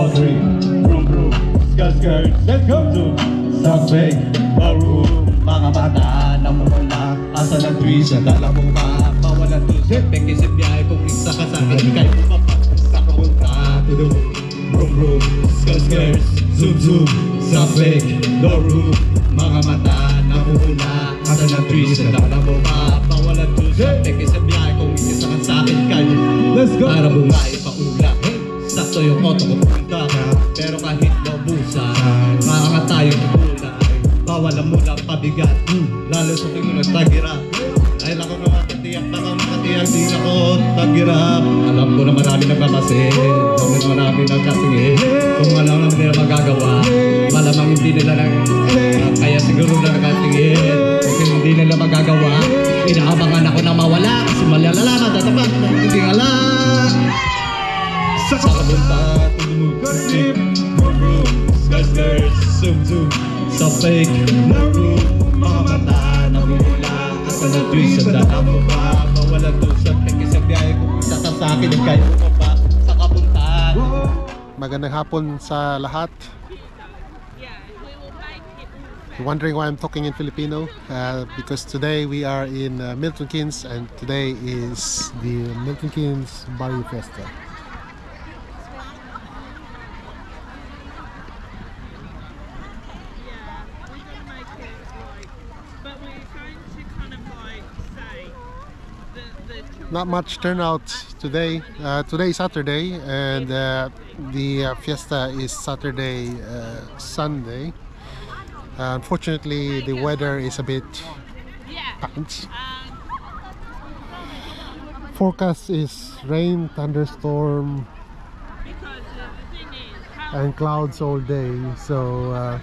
pottery Broom broom, skirt skirt Let's go to Sakway Baroom Mga bata na mawala Asa ng twist at alam mo ba? Mawala to sip Pekisip niya ay pumiksa ka sa akin. Kahit mo papaksa ka punta Tudong Broom broom, skirt skirt Zoom zoom. Sakway Baroom Mga mata na mawala Asa ng twist at alam mo ba? Mawala to sip Pekisip niya ay pumiksa ka sa akin. Kahit Let's go! Para bumay paula Sakto yung auto ko pero kahit naubusan Makaka tayo kulay Bawal ang mula pabigat. Lalo sa tingin ng tagirap Ay ako na makatiyak na kang makatiyak Di ako tagirap Alam ko na marami nagpapasin Kung na marami nagkasingin Kung alam na nila magagawa Malamang hindi nila nang Kaya siguro na nakatingin Kung hindi nila magagawa Inaabangan ako na mawala. Kasi malalala na tatapat Hindi alam sa kabunta, Magandang hapon sa lahat. Wondering why I'm talking in Filipino? Uh, because today we are in uh, Milton Keynes and today is the Milton Keynes Barrio Fiesta. Yeah, we're gonna make it like, but we're going to kind of like say the the children Not much turnout today. Uh, today is Saturday and uh, the uh, fiesta is Saturday, uh, Sunday. Uh, unfortunately, the weather is a bit bad. Forecast is rain, thunderstorm, and clouds all day. So, uh,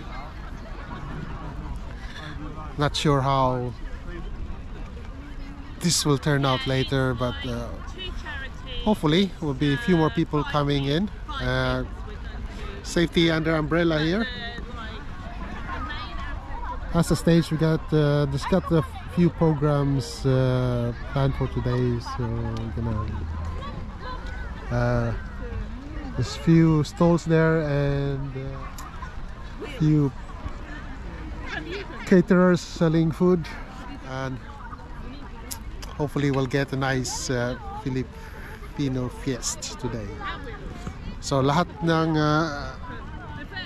not sure how this will turn out later, but uh, hopefully will be a few more people coming in. Uh, safety under umbrella here. As a stage, we got uh, just got a few programs uh, planned for today, so we're gonna. Uh, there's few stalls there and uh, few caterers selling food, and hopefully we'll get a nice uh, Filipino fiest today. So lahat ng uh,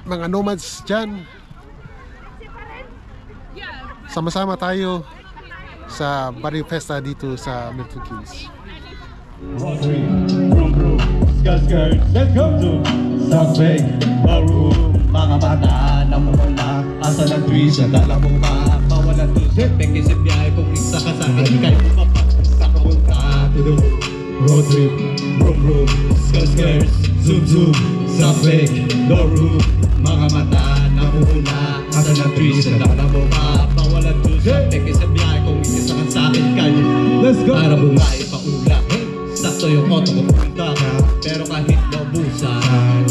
mga nomads dyan, sama-sama tayo sa Barrio Festa dito sa Milton Keynes. Trip, vroom vroom, skirt skirt, to Subway, ballroom, mga mata na. Mumula Asa ng nadala mo pa Bawal ang tusip, peke sa biyahe Kung isa ka sa akin, kahit kapunta, to do Road trip, room room, skirt zoom zoom Sa fake, no room Mga mata nahuhula Asa na trees, nadala mo pa Pawalan to sa peke sa biyahe Kung isisakan sa akin kanya Let's go! Para bumay pa ula Sakto yung auto ko punta Pero kahit mabusa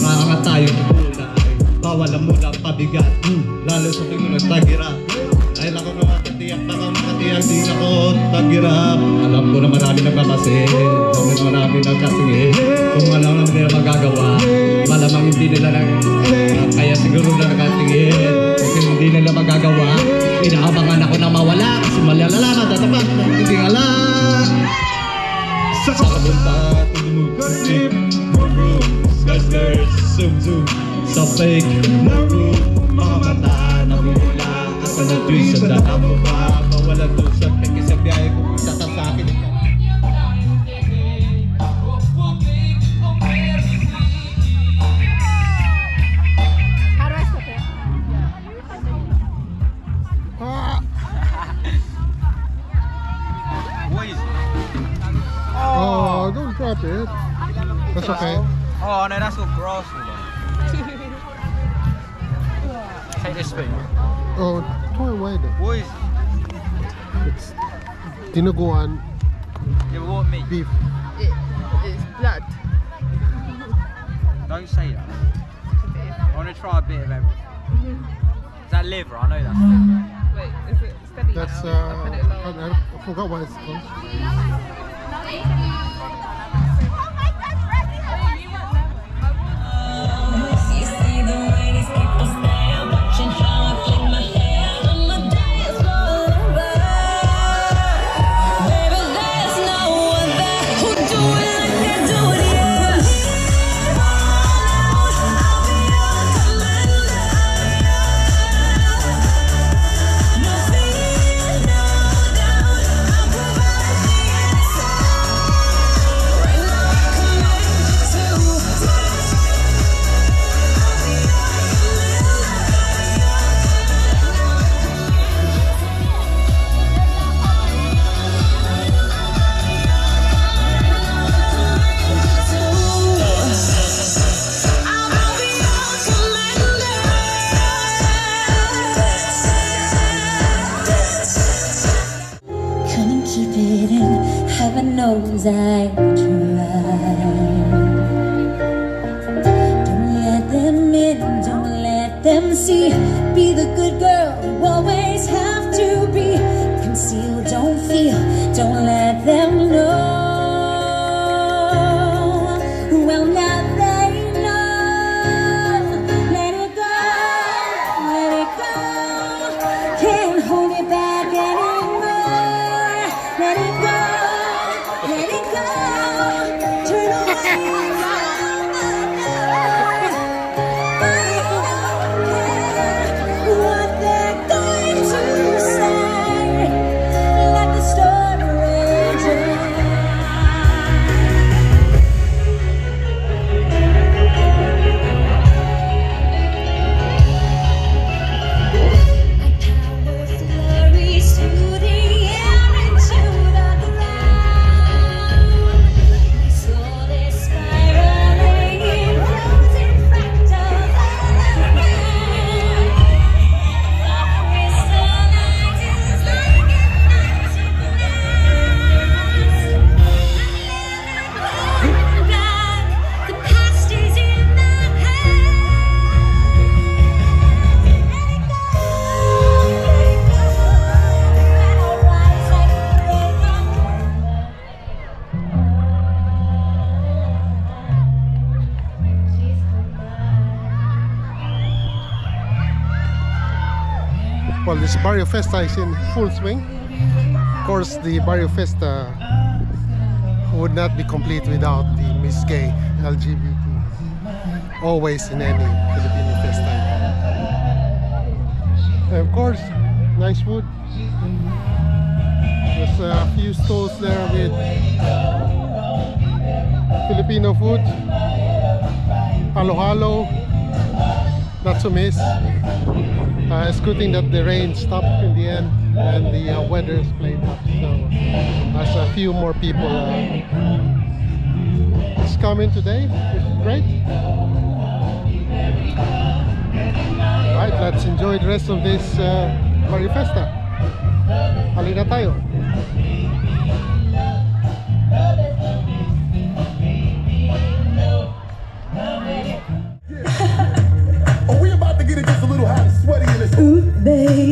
Maaka tayo kulay Pawalan mo lang pabigat Lalo sa tingin ng tagira Dahil ako naman kang makatiyak Di na ako tagirap Alam ko na marami nagpapasin Alam ko na marami nagkasingin Kung alam na nila magagawa Malamang hindi nila nang Kaya siguro na nakatingin Kung hindi nila magagawa Inaabangan ako na mawala. Kasi malalala na tatapat Hindi alam sa kabunta, vroom, skirt skirt, zoom zoom Sa fake, na room, mga mata na mumula Asa na twist, sa data mo ba Mawala to sa peke biyahe Kung isa ka sa akin How do I stop it? Ah! Oh, don't drop it. That's okay. Oh no, that's all grass. Take this spoon. Oh, throw away then. What is It's dinuguan you want meat? beef. it it's blood. Don't say that. I want to try a bit of everything. Is that liver? I know that. Wait, is it steady That's now? uh, I it. I, I forgot what it's called. dài Barrio Festa is in full swing. Of course, the Barrio Festa would not be complete without the Miss Gay LGBT. Always in any Filipino festa. And of course, nice food. There's a few stalls there with Filipino food. Halo-halo, not to miss. Uh, it's good thing that the rain stopped in the end and the uh, weather is played up. So there's a few more people uh, it's coming today, which is great. Right, let's enjoy the rest of this uh, Barrio Festa. Halina tayo.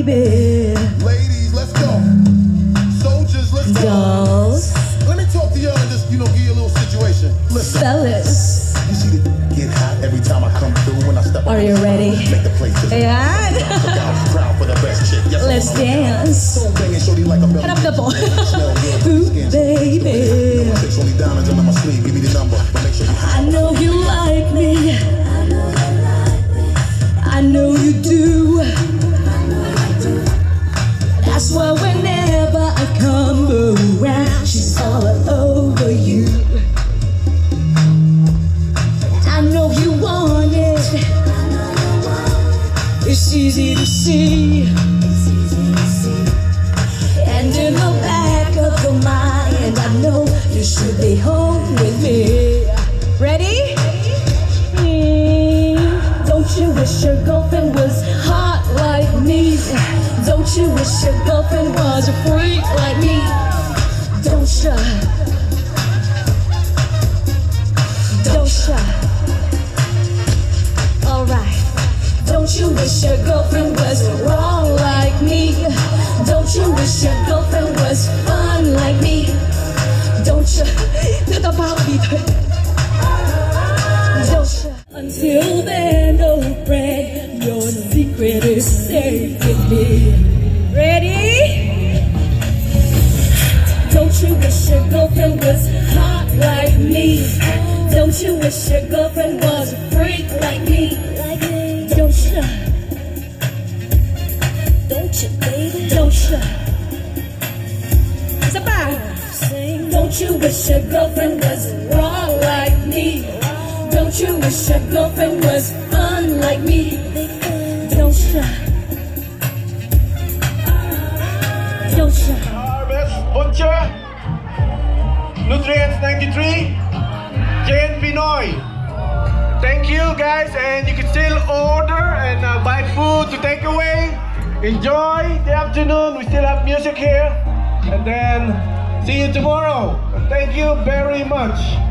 Baby, Ladies, let's go. Soldiers, let's go. dolls, Let me talk to y'all and just, you know, give you a little situation. Listen, fellas, you see the get hot every time I come through when I step Are you ready? Make the place just out, proud for the best chick. Yes, let's I'm on the- dance. So banging, shorty like a melon. Hanap na po. Smell good, Ooh, baby. Six only diamonds on my sleeve. Give me the number, but make sure you I know you like me. I know you do. Why whenever I come around, she's all over you. I know you want it. It's easy to see. And in the back of your mind, I know you should be home with me. Ready? Mm, Don't you wish your girlfriend was hot like me? Don't you wish your girlfriend was a freak like me? Don't you? Don't you? Alright. Don't you wish your girlfriend was wrong like me? Don't you wish your girlfriend was fun like me? Don't you, baby? Don't you? Don't you wish your girlfriend was wrong like me? Don't you wish your girlfriend was fun like me? Don't you? Don't you? Harvest, Butcher, Nutrients 93, Jane Pinoy. Thank you guys, and you can still order and uh, buy food to take away. Enjoy the afternoon. We still have music here, and then See you tomorrow. Thank you very much.